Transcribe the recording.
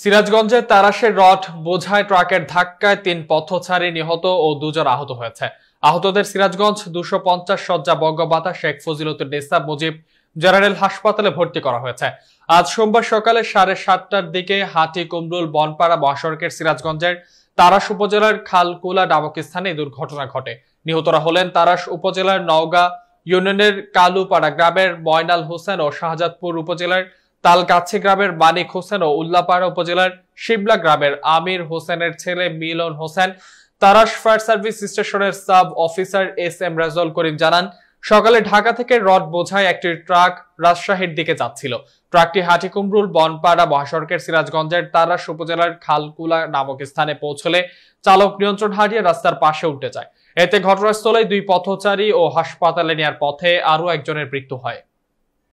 সিরাজগঞ্জের তারাশের রড বোঝায় ট্রাকের ধাক্কায় তিন পথচারী নিহত ও দুজন আহত হয়েছে। আহতদের সিরাজগঞ্জ দুশো পঞ্চাশ সজ্জা বঙ্গবাতা শেখ ফজিলতুর নিসাব মুজিব জেনারেল হাসপাতালে ভর্তি করা হয়েছে। আজ সোমবার সকালে সাড়ে সাতটার দিকে হাটি কুমরুল বনপাড়া মহাসড়কের সিরাজগঞ্জের তারাস উপজেলার খালকুলা নামক স্থানে দুর্ঘটনা ঘটে। নিহতরা হলেন তারাস উপজেলার নওগাঁ ইউনিয়নের কালুপাড়া গ্রামের ময়নাল হোসেন ও শাহজাদপুর উপজেলার তালগাছি গ্রামের মানিক হোসেন ও উল্লাপাড়া উপজেলার শিবলা গ্রামের আমির হোসেনের ছেলে মিলন হোসেন তারাস ফায়ার সার্ভিস স্টেশনের sub officer S M Rajol Karim জানান, সকালে ঢাকা থেকে রড বোঝায় একটি ট্রাক রাজশাহীর দিকে যাচ্ছিল। ট্রাকটি হাটিকুমরুল, বনপাড়া মহাসড়কের সিরাজগঞ্জের তারাস উপজেলার খালকুলা নামক স্থানে পৌঁছলে চালক নিয়ন্ত্রণ হারিয়ে রাস্তার পাশে উঠে যায়। এতে ঘটনাস্থলে দুই পথচারী ও হাসপাতালে নেওয়ার পথে আরও একজনের মৃত্যু হয়।